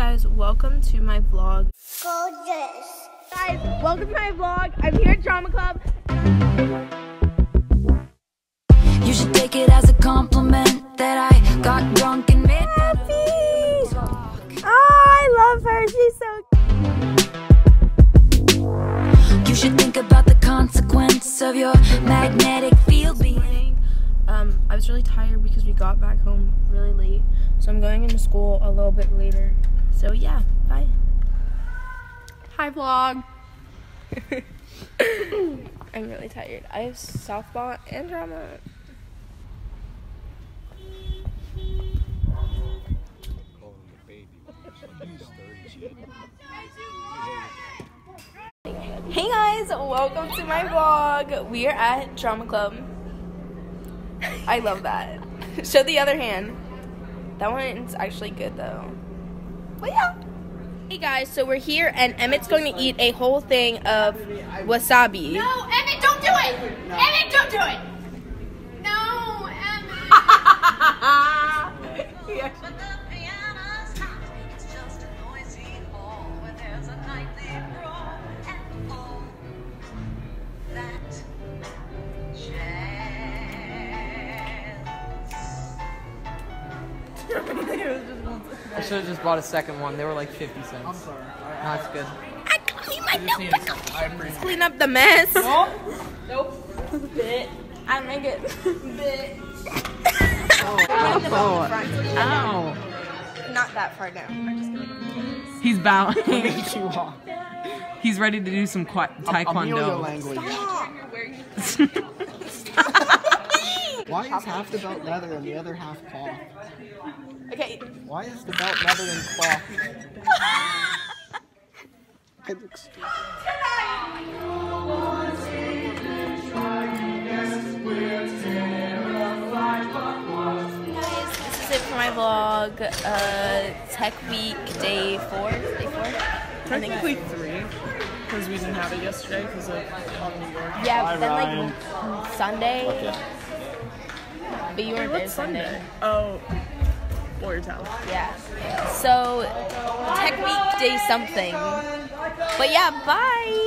guys, welcome to my vlog. Gorgeous. Guys, welcome to my vlog. I'm here at Drama Club. You should take it as a compliment that I got drunk and made Happy! Oh, I love her. She's was really tired because we got back home really late. So I'm going into school a little bit later. So yeah, bye. Hi vlog. I'm really tired. I have softball and drama. Hey guys, welcome to my vlog. We are at Drama Club. I love that. Show the other hand. That one's actually good though. But yeah. Hey guys, so we're here and Emmett's going to eat a whole thing of wasabi. No, Emmett, don't do it! Emmett, don't do it! I should have just bought a second one. They were like 50 cents. I'm sorry. No, it's good. I clean my notebook. Clean up the mess. Nope. Bit. I make it. Bit. Oh, ow. Not that far down. He's bowing. He's ready to do some qua- taekwondo. language. Why is half the belt leather and the other half cloth? Okay. Why is the belt leather and cloth? It looks stupid. Guys, this is it for my vlog. Uh, Tech Week day four. Day four. I think Technically three, because we didn't have it yesterday because of on New York. Yeah, but then like Sunday. But you weren't there Sunday. Sunday? Oh. Yeah. So Tech Week day something. But yeah, bye.